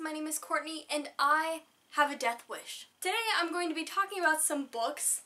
my name is Courtney and I have a death wish. Today I'm going to be talking about some books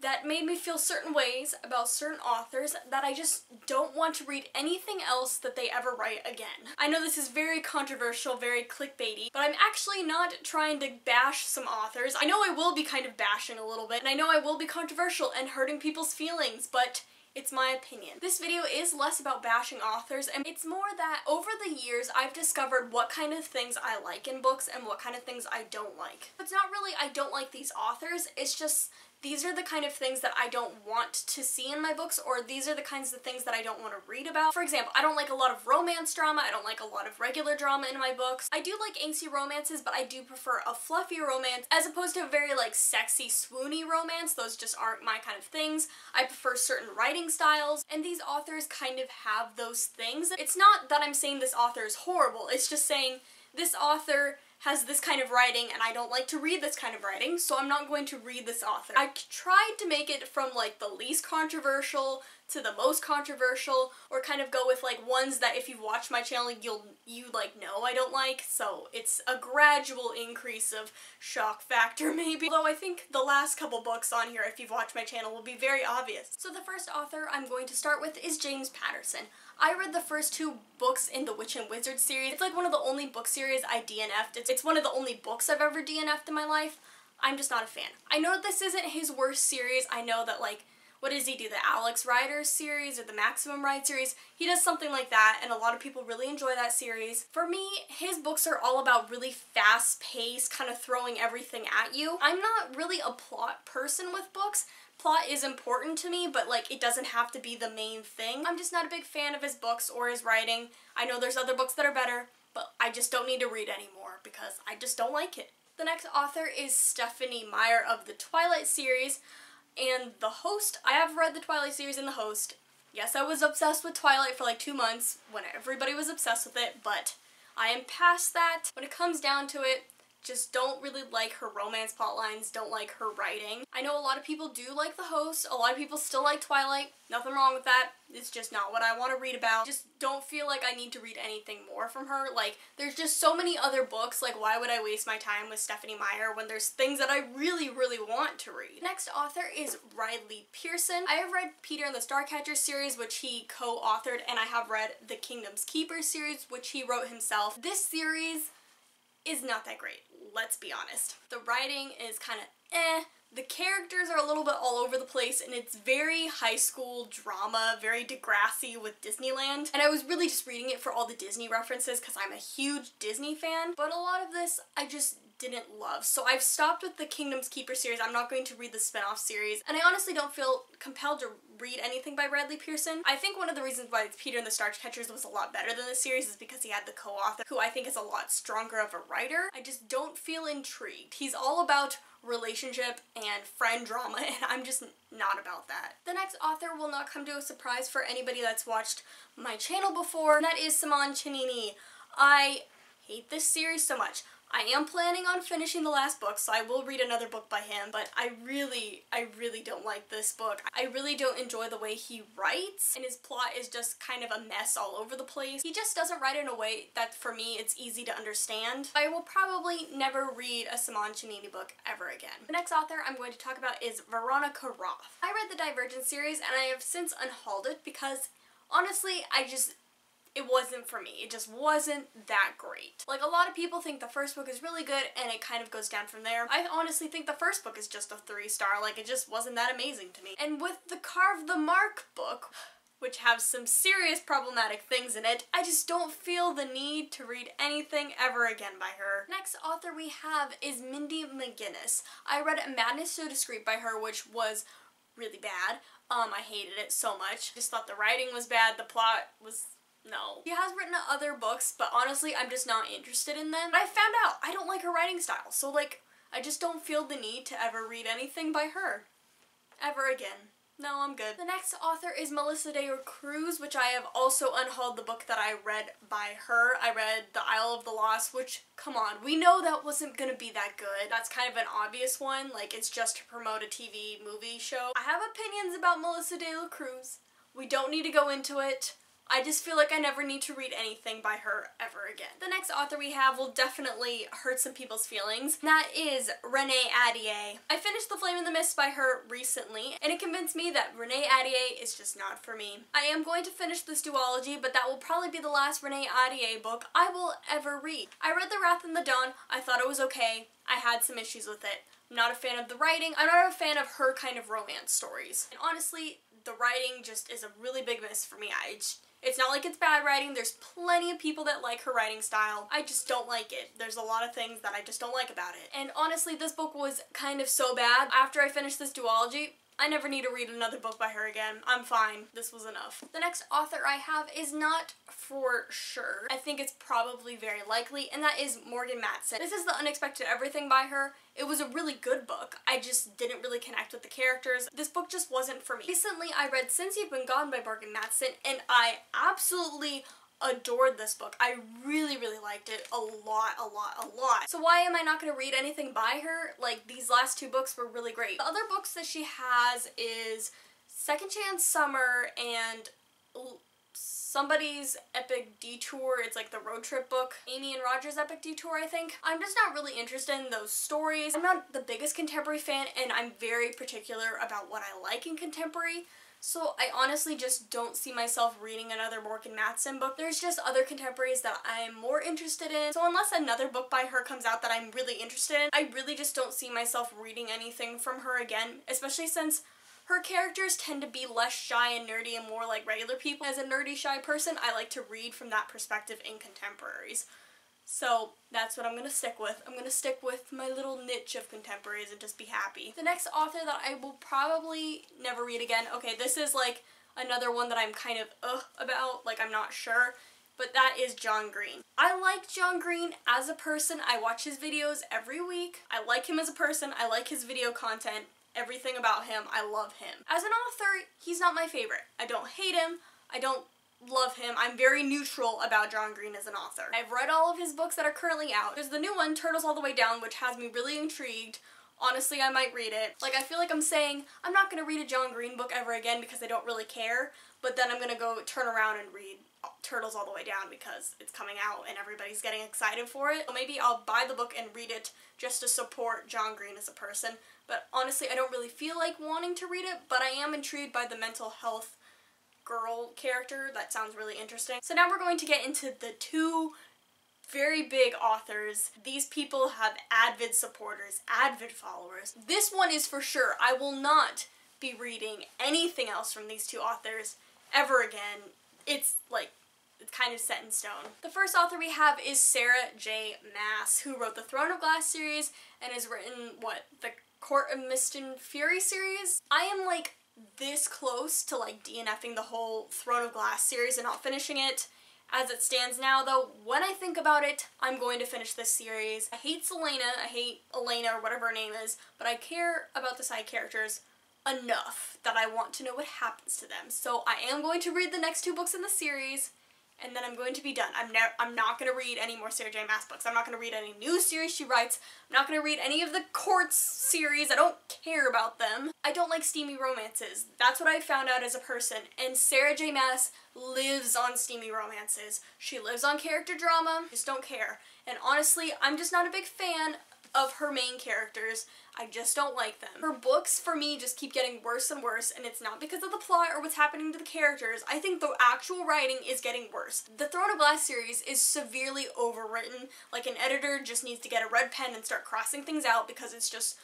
that made me feel certain ways about certain authors that I just don't want to read anything else that they ever write again. I know this is very controversial, very clickbaity, but I'm actually not trying to bash some authors. I know I will be kind of bashing a little bit, and I know I will be controversial and hurting people's feelings, but it's my opinion. This video is less about bashing authors and it's more that over the years I've discovered what kind of things I like in books and what kind of things I don't like. It's not really I don't like these authors, it's just these are the kind of things that I don't want to see in my books or these are the kinds of things that I don't want to read about. For example, I don't like a lot of romance drama, I don't like a lot of regular drama in my books. I do like angsty romances, but I do prefer a fluffy romance as opposed to a very like sexy, swoony romance. Those just aren't my kind of things. I prefer certain writing styles and these authors kind of have those things. It's not that I'm saying this author is horrible, it's just saying this author has this kind of writing and I don't like to read this kind of writing, so I'm not going to read this author. I tried to make it from like the least controversial to the most controversial or kind of go with like ones that if you've watched my channel you'll you like know I don't like so it's a gradual increase of shock factor maybe although I think the last couple books on here if you've watched my channel will be very obvious. So the first author I'm going to start with is James Patterson. I read the first two books in the Witch and Wizard series. It's like one of the only book series I DNF'd. It's, it's one of the only books I've ever DNF'd in my life. I'm just not a fan. I know this isn't his worst series. I know that like what does he do, the Alex Rider series or the Maximum Ride series? He does something like that and a lot of people really enjoy that series. For me, his books are all about really fast paced, kind of throwing everything at you. I'm not really a plot person with books. Plot is important to me, but like it doesn't have to be the main thing. I'm just not a big fan of his books or his writing. I know there's other books that are better, but I just don't need to read anymore because I just don't like it. The next author is Stephenie Meyer of the Twilight series. And The Host, I have read the Twilight series in The Host. Yes, I was obsessed with Twilight for like two months when everybody was obsessed with it, but I am past that. When it comes down to it, just don't really like her romance plot lines, don't like her writing. I know a lot of people do like The Host, a lot of people still like Twilight, nothing wrong with that. It's just not what I want to read about. Just don't feel like I need to read anything more from her. Like, there's just so many other books, like why would I waste my time with Stephenie Meyer when there's things that I really, really want to read. Next author is Ridley Pearson. I have read Peter and the Starcatcher series, which he co-authored, and I have read the Kingdom's Keeper series, which he wrote himself. This series is not that great let's be honest. The writing is kind of eh. The characters are a little bit all over the place and it's very high school drama, very Degrassi with Disneyland. And I was really just reading it for all the Disney references because I'm a huge Disney fan. But a lot of this I just didn't love. So I've stopped with the Kingdom's Keeper series. I'm not going to read the spin-off series. And I honestly don't feel compelled to read anything by Ridley Pearson. I think one of the reasons why Peter and the Starcatchers was a lot better than the series is because he had the co-author, who I think is a lot stronger of a writer. I just don't feel intrigued. He's all about relationship and friend drama and I'm just not about that. The next author will not come to a surprise for anybody that's watched my channel before, and that is Soman Chainani. I hate this series so much. I am planning on finishing the last book, so I will read another book by him, but I really, I really don't like this book. I really don't enjoy the way he writes, and his plot is just kind of a mess all over the place. He just doesn't write in a way that, for me, it's easy to understand. I will probably never read a Soman Chainani book ever again. The next author I'm going to talk about is Veronica Roth. I read the Divergent series, and I have since unhauled it because, honestly, I just it wasn't for me. It just wasn't that great. Like a lot of people think the first book is really good and it kind of goes down from there. I honestly think the first book is just a three star. Like it just wasn't that amazing to me. And with the Carve the Mark book, which have some serious problematic things in it, I just don't feel the need to read anything ever again by her. Next author we have is Mindy McGinnis. I read Madness So Discreet by her, which was really bad. Um, I hated it so much. Just thought the writing was bad, the plot was no. She has written other books, but honestly, I'm just not interested in them. I found out I don't like her writing style, so like, I just don't feel the need to ever read anything by her. Ever again. No, I'm good. The next author is Melissa de La Cruz, which I have also unhauled the book that I read by her. I read The Isle of the Lost, which, come on, we know that wasn't gonna be that good. That's kind of an obvious one, like it's just to promote a TV movie show. I have opinions about Melissa de la Cruz. We don't need to go into it. I just feel like I never need to read anything by her ever again. The next author we have will definitely hurt some people's feelings. That is Renee Ahdieh. I finished The Flame in the Mist by her recently, and it convinced me that Renee Ahdieh is just not for me. I am going to finish this duology, but that will probably be the last Renee Ahdieh book I will ever read. I read The Wrath and the Dawn. I thought it was okay. I had some issues with it. I'm not a fan of the writing. I'm not a fan of her kind of romance stories. And honestly, the writing just is a really big miss for me. I just, it's not like it's bad writing. There's plenty of people that like her writing style. I just don't like it. There's a lot of things that I just don't like about it. And honestly, this book was kind of so bad. After I finished this duology, I never need to read another book by her again. I'm fine. This was enough. The next author I have is not for sure. I think it's probably very likely, and that is Morgan Matson. This is The Unexpected Everything by her. It was a really good book. I just didn't really connect with the characters. This book just wasn't for me. Recently, I read Since You've Been Gone by Morgan Matson, and I absolutely adored this book. I really, really liked it a lot, a lot, a lot. So why am I not going to read anything by her? Like, these last two books were really great. The other books that she has is Second Chance Summer and somebody's epic detour. It's like the road trip book. Amy and Roger's epic detour, I think. I'm just not really interested in those stories. I'm not the biggest contemporary fan and I'm very particular about what I like in contemporary. So I honestly just don't see myself reading another Morgan Matson book. There's just other contemporaries that I'm more interested in. So unless another book by her comes out that I'm really interested in, I really just don't see myself reading anything from her again, especially since her characters tend to be less shy and nerdy and more like regular people. As a nerdy, shy person, I like to read from that perspective in contemporaries. So that's what I'm going to stick with. I'm going to stick with my little niche of contemporaries and just be happy. The next author that I will probably never read again, okay, this is like another one that I'm kind of ugh about, like I'm not sure, but that is John Green. I like John Green as a person. I watch his videos every week. I like him as a person. I like his video content. Everything about him, I love him. As an author, he's not my favorite. I don't hate him. I don't love him. I'm very neutral about John Green as an author. I've read all of his books that are currently out. There's the new one, Turtles All the Way Down, which has me really intrigued. Honestly, I might read it. Like, I feel like I'm saying, I'm not to read a John Green book ever again because I don't really care, but then I'm to go turn around and read Turtles All the Way Down because it's coming out and everybody's getting excited for it. So maybe I'll buy the book and read it just to support John Green as a person. But honestly, I don't really feel like wanting to read it, but I am intrigued by the mental health girl character. That sounds really interesting. So now we're going to get into the two very big authors. These people have avid supporters, avid followers. This one is for sure. I will not be reading anything else from these two authors ever again. It's like it's kind of set in stone. The first author we have is Sarah J. Maas, who wrote the Throne of Glass series and has written, what, the Court of Mist and Fury series? I am like this close to like DNFing the whole Throne of Glass series and not finishing it. As it stands now though, when I think about it, I'm going to finish this series. I hate Celaena, I hate Elena or whatever her name is, but I care about the side characters enough that I want to know what happens to them. So I am going to read the next two books in the series and then I'm going to be done. I'm never I'm not going to read any more Sarah J Maas books. I'm not going to read any new series she writes. I'm not going to read any of the Courts series. I don't care about them. I don't like steamy romances. That's what I found out as a person. And Sarah J Maas lives on steamy romances. She lives on character drama. Just don't care. And honestly, I'm just not a big fan of her main characters. I just don't like them. Her books, for me, just keep getting worse and worse, and it's not because of the plot or what's happening to the characters. I think the actual writing is getting worse. The Throne of Glass series is severely overwritten. Like, an editor just needs to get a red pen and start crossing things out because it's just...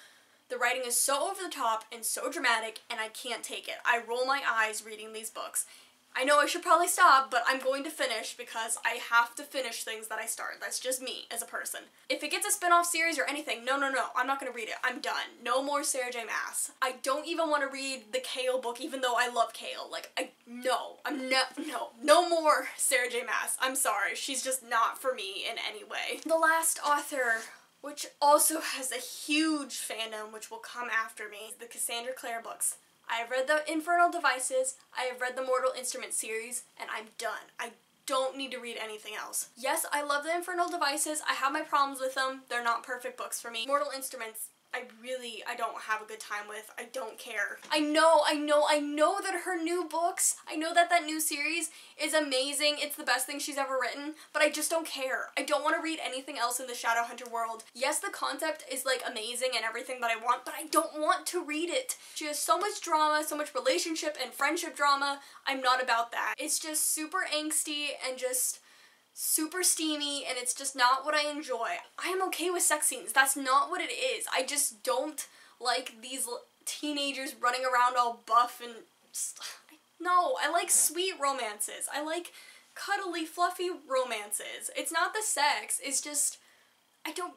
The writing is so over the top and so dramatic, and I can't take it. I roll my eyes reading these books, I know I should probably stop, but I'm going to finish because I have to finish things that I start. That's just me as a person. If it gets a spin-off series or anything, no, no, no, I'm not going to read it. I'm done. No more Sarah J Maas. I don't even want to read the Chaol book, even though I love Chaol. Like, I, no, I'm no, no, no more Sarah J Maas. I'm sorry. She's just not for me in any way. The last author which also has a huge fandom which will come after me, the Cassandra Clare books. I have read the Infernal Devices, I have read the Mortal Instruments series, and I'm done. I don't need to read anything else. Yes, I love the Infernal Devices. I have my problems with them. They're not perfect books for me. Mortal Instruments, I really, I don't have a good time with. I don't care. I know, I know, I know that her new books, I know that that new series is amazing. It's the best thing she's ever written, but I just don't care. I don't want to read anything else in the Shadowhunter world. Yes, the concept is like amazing and everything that I want, but I don't want to read it. She has so much drama, so much relationship and friendship drama. I'm not about that. It's just super angsty and just super steamy and it's just not what I enjoy. I am okay with sex scenes. That's not what it is. I just don't like these teenagers running around all buff and no, I like sweet romances. I like cuddly, fluffy romances. It's not the sex. It's just I don't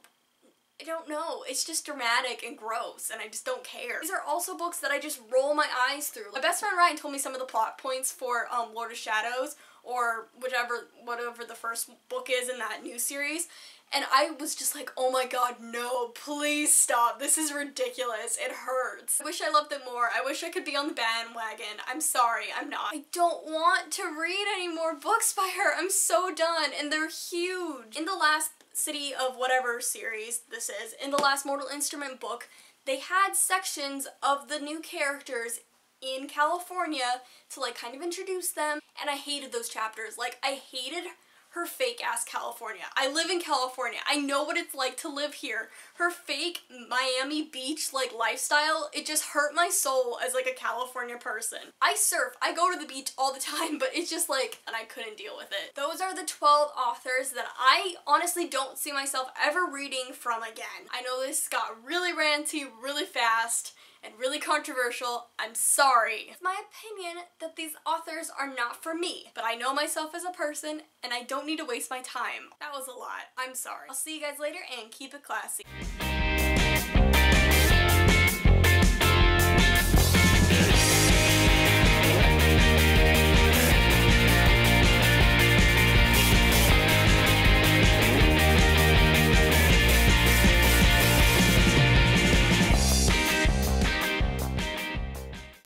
I don't know. It's just dramatic and gross, and I just don't care. These are also books that I just roll my eyes through. My best friend Ryan told me some of the plot points for um, Lord of Shadows, or whichever, whatever the first book is in that new series, and I was just like, oh my god, no, please stop. This is ridiculous. It hurts. I wish I loved it more. I wish I could be on the bandwagon. I'm sorry, I'm not. I don't want to read any more books by her. I'm so done, and they're huge. In the last City of whatever series this is, in the last Mortal Instrument book, they had sections of the new characters in California to like kind of introduce them and I hated those chapters. Like I hated her fake ass California. I live in California. I know what it's like to live here. Her fake Miami Beach like lifestyle, it just hurt my soul as like a California person. I surf. I go to the beach all the time, but it's just like, and I couldn't deal with it. Those are the 12 authors that I honestly don't see myself ever reading from again. I know this got really ranty really fast and really controversial. I'm sorry. It's my opinion that these authors are not for me, but I know myself as a person and I don't need to waste my time. That was a lot. I'm sorry. I'll see you guys later and keep it classy.